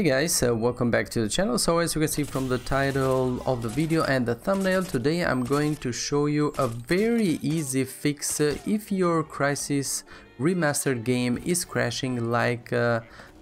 Hey guys, uh, welcome back to the channel. So as you can see from the title of the video and the thumbnail, today I'm going to show you a very easy fix uh, if your Crysis remastered game is crashing like uh,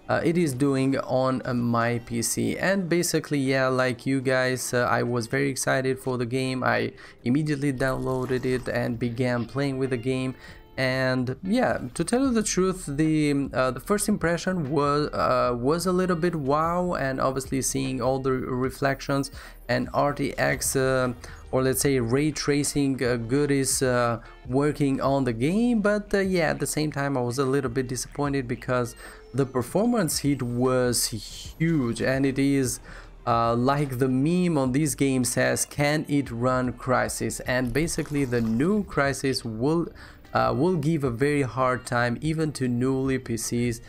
uh, it is doing on uh, my PC and basically yeah like you guys uh, I was very excited for the game. I immediately downloaded it and began playing with the game and yeah to tell you the truth the uh, the first impression was uh, was a little bit wow and obviously seeing all the reflections and RTX uh, or let's say ray tracing uh, goodies uh, working on the game but uh, yeah at the same time I was a little bit disappointed because the performance hit was huge and it is uh, like the meme on this game says can it run Crysis? and basically the new Crysis will uh, will give a very hard time even to newly PCs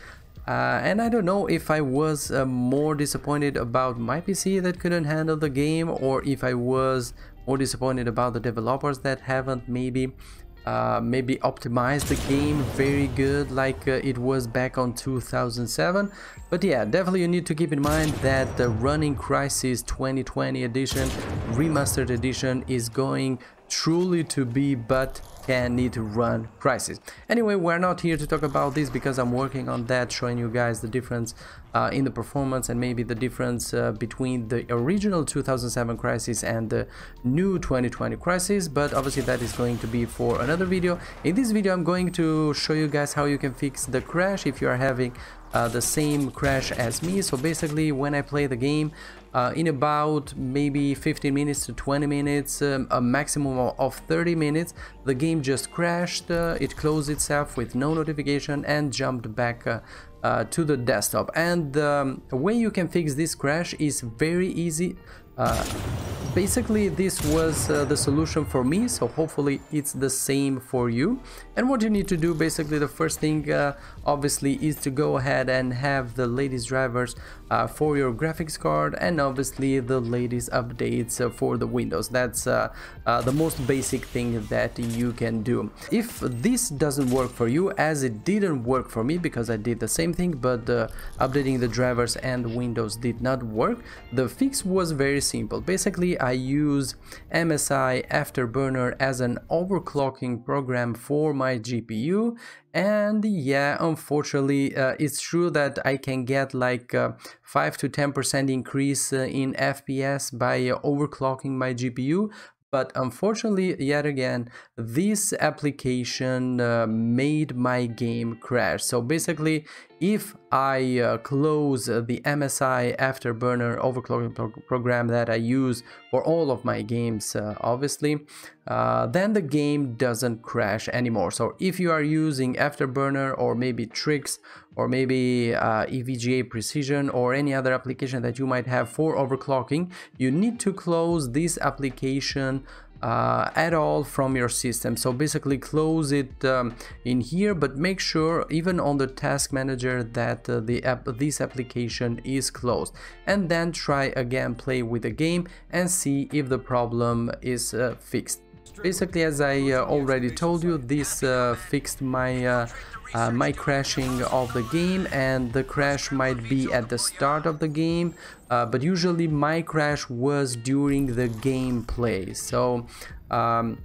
uh, and I don't know if I was uh, more disappointed about my PC that couldn't handle the game or if I was more disappointed about the developers that haven't maybe uh, maybe optimized the game very good like uh, it was back on 2007 but yeah definitely you need to keep in mind that the running Crysis 2020 edition remastered edition is going truly to be but can need to run Crysis. Anyway, we're not here to talk about this because I'm working on that, showing you guys the difference uh, in the performance and maybe the difference uh, between the original 2007 Crysis and the new 2020 Crysis, but obviously that is going to be for another video. In this video, I'm going to show you guys how you can fix the crash if you are having uh, the same crash as me. So basically, when I play the game, uh, in about maybe 15 minutes to 20 minutes, um, a maximum of 30 minutes, the game just crashed, uh, it closed itself with no notification and jumped back uh, uh to the desktop. And um, the way you can fix this crash is very easy. Basically this was uh, the solution for me so hopefully it's the same for you. And what you need to do basically the first thing uh, obviously is to go ahead and have the latest drivers uh, for your graphics card and obviously the latest updates uh, for the windows. That's uh, uh, the most basic thing that you can do. If this doesn't work for you as it didn't work for me because I did the same thing but updating the drivers and windows did not work the fix was very simple. Basically I use MSI Afterburner as an overclocking program for my GPU and yeah unfortunately uh, it's true that I can get like uh, 5 to 10% increase uh, in FPS by uh, overclocking my GPU but unfortunately yet again this application uh, made my game crash. So basically if I uh, close the MSI Afterburner overclocking pro program that I use for all of my games uh, obviously uh, then the game doesn't crash anymore. So if you are using Afterburner or maybe TriXX or maybe uh, EVGA Precision or any other application that you might have for overclocking you need to close this application uh, at all from your system. So basically close it um, in here but make sure even on the task manager that uh, the app this application is closed. And then try again play with the game and see if the problem is uh, fixed basically as I uh, already told you this uh, fixed my uh, uh, my crashing of the game and the crash might be at the start of the game uh, but usually my crash was during the gameplay. So um,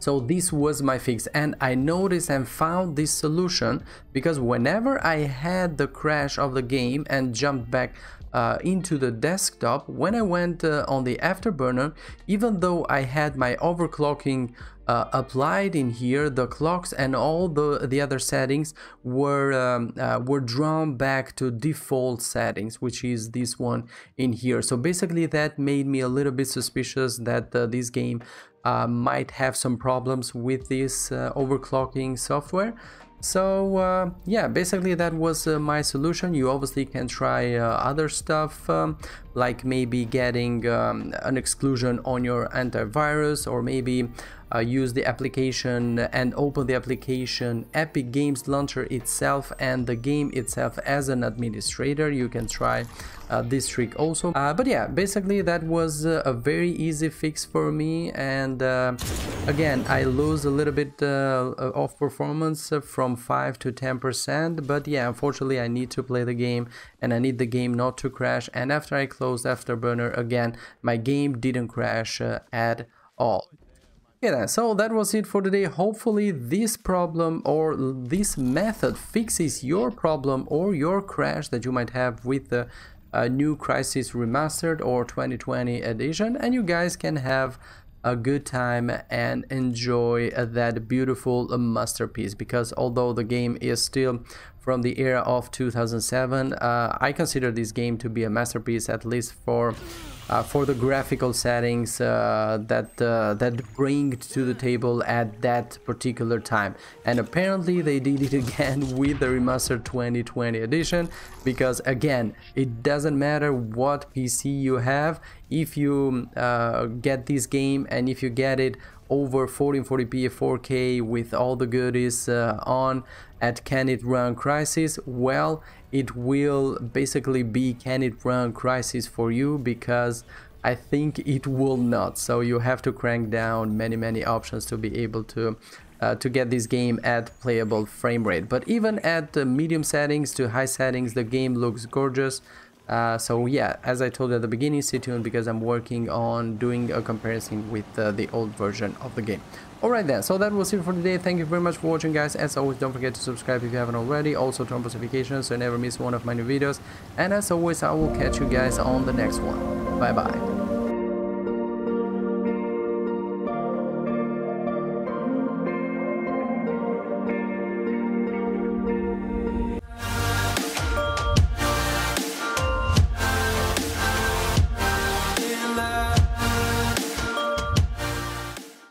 so this was my fix. And I noticed and found this solution because whenever I had the crash of the game and jumped back uh, into the desktop, when I went uh, on the afterburner, even though I had my overclocking uh, applied in here the clocks and all the the other settings were um, uh, were drawn back to default settings which is this one in here. So basically that made me a little bit suspicious that uh, this game uh, might have some problems with this uh, overclocking software. So uh, yeah basically that was uh, my solution. You obviously can try uh, other stuff um, like maybe getting um, an exclusion on your antivirus or maybe uh, use the application and open the application Epic Games Launcher itself and the game itself as an administrator. You can try uh, this trick also. Uh, but yeah basically that was uh, a very easy fix for me and uh, again I lose a little bit uh, of performance from 5 to 10 percent but yeah unfortunately I need to play the game and I need the game not to crash. And after I closed Afterburner again. My game didn't crash uh, at all. Yeah, so that was it for today. Hopefully this problem or this method fixes your problem or your crash that you might have with the a new Crysis Remastered or 2020 edition. And you guys can have a good time and enjoy that beautiful masterpiece because although the game is still from the era of 2007 uh, I consider this game to be a masterpiece at least for uh, for the graphical settings uh, that uh, that bring to the table at that particular time. And apparently they did it again with the remastered 2020 edition because again it doesn't matter what PC you have if you uh, get this game and if you get it over 1440p 4K with all the goodies uh, on at Can It Run Crysis? Well, it will basically be Can It Run Crysis for you because I think it will not. So you have to crank down many, many options to be able to uh, to get this game at playable frame rate. But even at the medium settings to high settings, the game looks gorgeous. Uh, so yeah, as I told you at the beginning, stay tuned because I'm working on doing a comparison with uh, the old version of the game. Alright then, so that was it for today. Thank you very much for watching guys. As always, don't forget to subscribe if you haven't already. Also turn on notifications so you never miss one of my new videos. And as always, I will catch you guys on the next one. Bye bye.